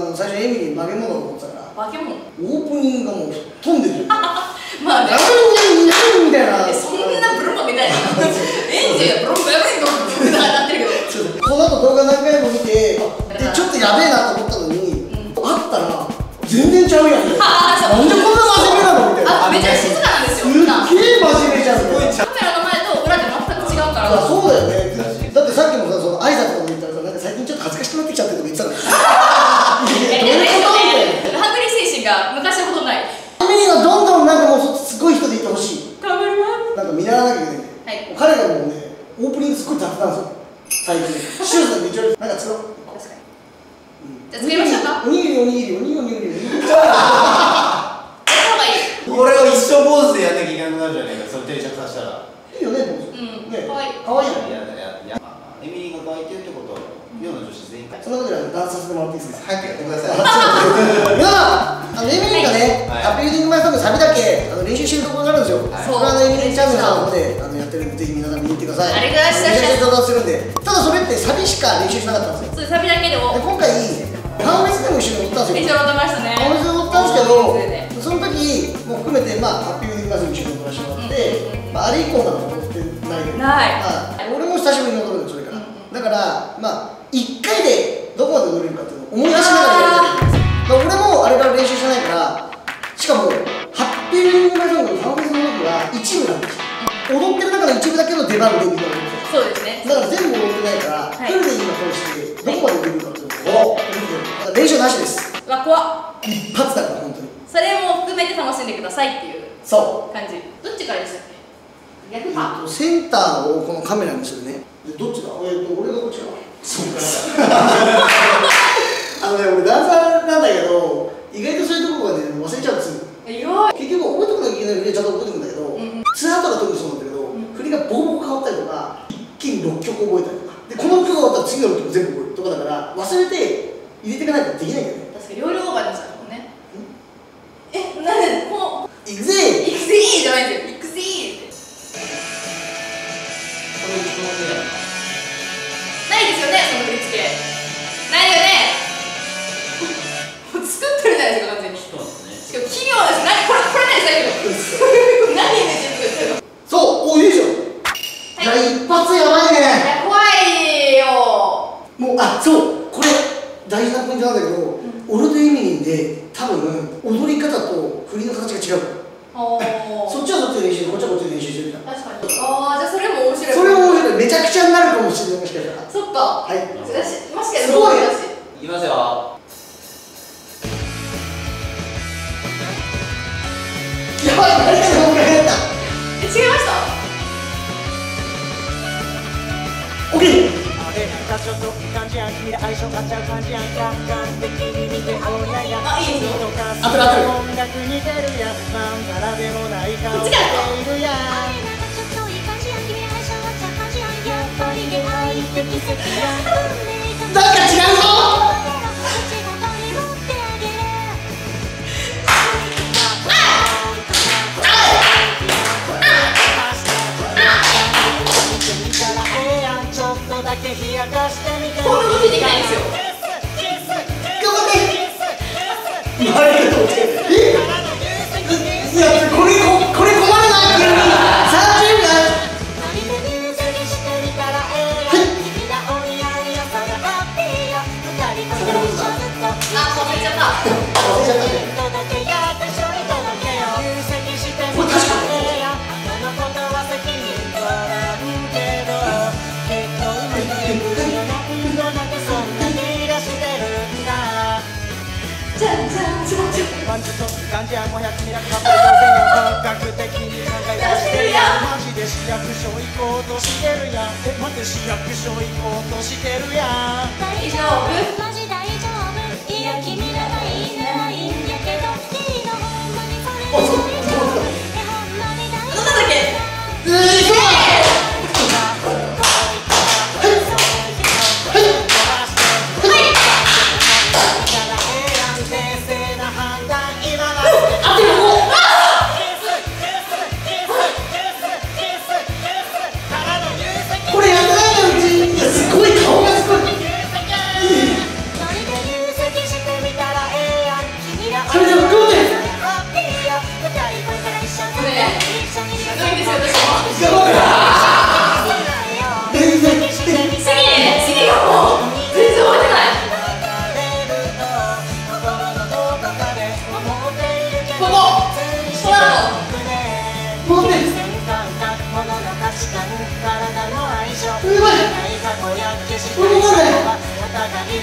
の最初エミリー化け物だと思ってたから化け物？オープニングがもう飛んでる まあね。やめんやめんみたいなえそんなブルマみたいな。エンジンがブロンコやめんのみたいになってるけどこの後動画何回も見てでちょっとやべえなと思ったおにぎりおにぎりおにぎりお一生坊主でやんなきゃいけなくなるじゃないかそれ定着させたら。いいよねもううん。ねかわいい。かわいいやいやいやエミリーが書いてるってこと。は世の女子全員そんなことでダンスさせてもらっていいですか？早くやってください。あのエミリーがね、はいアップリーディング前ソングサビだけあの練習してるところがあるんですよ、はい。それはあのエミリーチャンネルであのやってるんでぜひ皆さん見に行ってください。ありがとうございます。めちゃくちゃ上達す。るんで。ただそれってサビしか練習しなかったんですよ。そうサビだけでも。で今回ハーメスでも一緒に踊ったんですよ。練習踊ってましたね。ハーメスで踊ったんですけどその時も含めてまあアップリーディング前ソング一緒に踊らせてもらって、まあ、あれ以降なんか踊ってないけどな。い。まあ、俺も久しぶりに踊るのそれから、だからまあ1回でどこまで踊れるかっていうのを思い出しながらやりたいまあ、俺もあれから練習してないからしかもハッピーリングバージョンのファンフェスの時は一部なんですよ。踊ってる中の一部だけの出番でみたいなそうですね。だから全部踊ってないからはい。一、人で今通してどこまで踊れるかっていうのをだから練習なしです。うわ怖っ。一発だから本当に。それも含めて楽しんでくださいっていうそう。感じ。どっちからでしたっけ？逆えかセンターをこのカメラにするね。でどっちだ？えっと俺がこっちかそうか。あのね俺ダンサーなんだけど意外とそういうところがね忘れちゃうんですよ。結局覚えとかなきゃいけない振りはちゃんと覚えてくんだけど、んツアーとか特にそうなんだけど、振りがボコボコ変わったりとか一気に6曲覚えたりとか。でこの曲が終わったら次の6曲全部覚えるとかだから忘れて入れていかないとできないんだよね。確かに容量オーバーになっちゃうもんね。えなんでこういくぜ！行くぜーじゃないんですよあそうこれ大事なポイントなんだけど、オルドエミリンで多分踊り方と振りの形が違う。そっちはそっちで練習してこっちはこっちで練習してるじゃん確かに。ああじゃあそれも面白い。それも面白い。めちゃくちゃになるかもしれないもしかしたら。そっか。はい。私もしかしてすごい。いきますよ。やばい誰かが僕がやった。え違いました？オッケー多少と感じやん君ら相性買っちゃう感じやん客観的に見ておやや。あいいですよとか当たる当たる。音楽似てるや。んまんざらでもない顔しているや。んちょっとだけ冷やかしてみてこんな動きできないんですよ頑張って500ミラカップル当然や本格的に考え出してるやマジで市役所行こうとしてるやえ待って市役所行こうとしてるや大丈夫。マジ大丈夫。いや君らがいいならいいんやけど。いいのほんまにそれ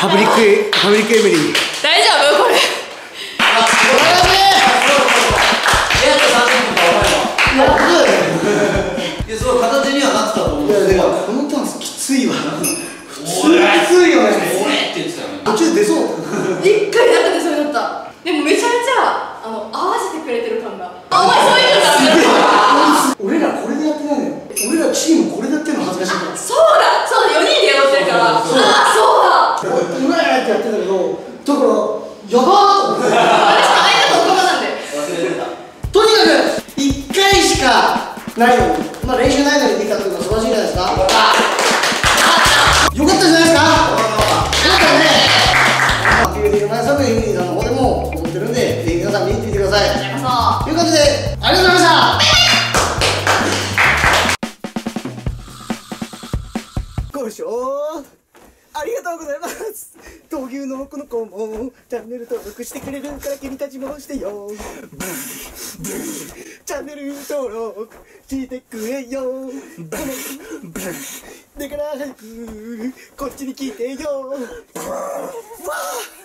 パブリックパブリックエブリー。大丈夫？これ。やっと3点とかお前はりがとういやすごい形にはなってたと思う。いやでもこのダンスきついわ。普通にきついよね。俺って言ってたよ。ね途中で出そう一回なんかでそれだったでもめちゃめちゃあの合わせてくれてる感があお前そういうのだみたいな俺らこれでやってないのよ俺らチームこれでやってるの恥ずかしいからそうだそうだ4人でやってるからああそうだうわーってやってたけどだからやばーと思って。私の男なんで。忘れてた。とにかく1回しかないの。に、まあ、練習ないのにできたっていうのは素晴らしいんじゃないですか。よかったじゃないですか。よかったね。まあ PUD 前作品さんの方でも思ってるんでぜひ皆さん見に行ってみてください。ということでありがとうございましたチャンネル登録してくれるから君たちもしてよ。ブンブンチャンネル登録してくれよ。このブンだから早くこっちに来てよ。わあ。